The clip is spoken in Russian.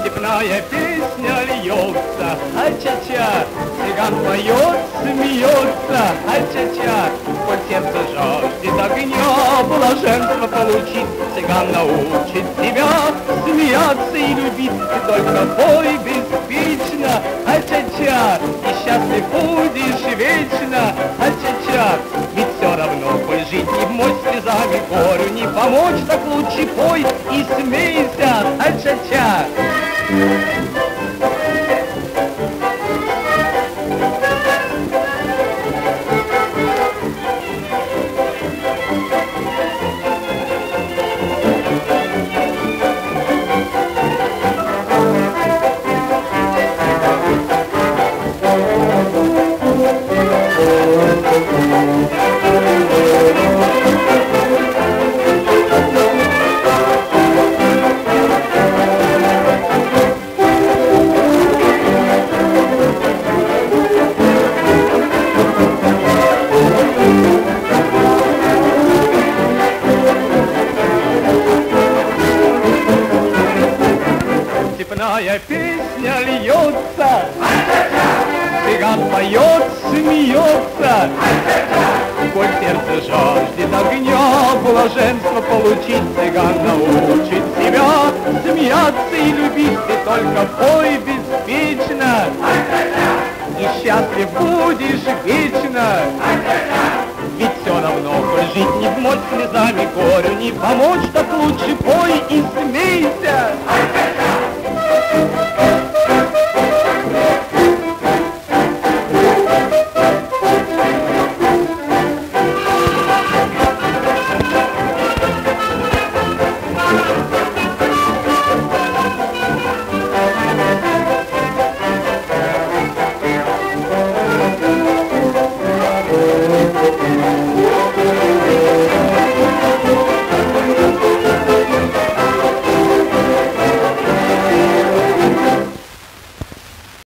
Степная песня льется, а-ча-ча, Цыган поет, смеется, а-ча-ча, Коль сердце жаждет огня, блаженство получить, Цыган научит тебя смеяться и любить, Ты только пой беспечно, а-ча-ча, И счастлив будешь вечно, а-ча-ча, Ведь все равно, коль жить не в мощь слезами горю не помочь, Так лучше пой и смейся, а-ча-ча. Степная песня льется, Цыган поет, смеется, Коль сердце жаждет огня, Блаженство получить цыган научит себя Смеяться и любить, ты только пой беспечно, И счастлив будешь вечно. Ведь все равно, коль жить не в мочь слезами горю не помочь, Так лучше пой и смейся.